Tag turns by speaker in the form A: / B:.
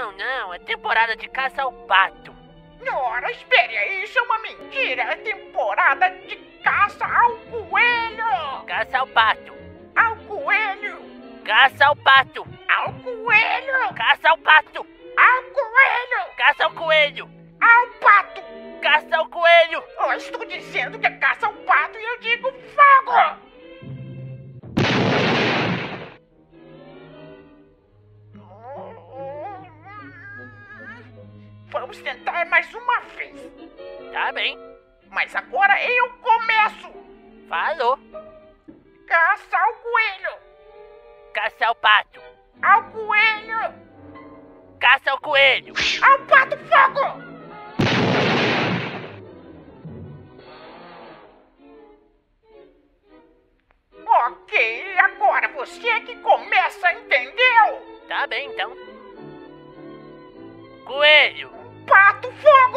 A: Não, não, é temporada de caça ao pato.
B: Ora, espere aí, isso é uma mentira! É temporada de caça ao coelho!
A: Caça ao pato.
B: Ao coelho!
A: Caça ao pato.
B: Ao coelho!
A: Caça ao pato.
B: Ao coelho!
A: Caça ao coelho.
B: Ao pato!
A: Caça ao coelho.
B: Eu estou dizendo que é caça ao pato Vamos tentar mais uma vez.
A: Tá bem.
B: Mas agora eu começo!
A: Falou.
B: Caça ao coelho!
A: Caça ao pato.
B: Ao coelho!
A: Caça ao coelho.
B: Ao pato fogo! Ok, agora você é que começa, entendeu?
A: Tá bem, então. Coelho.
B: Pato fogo!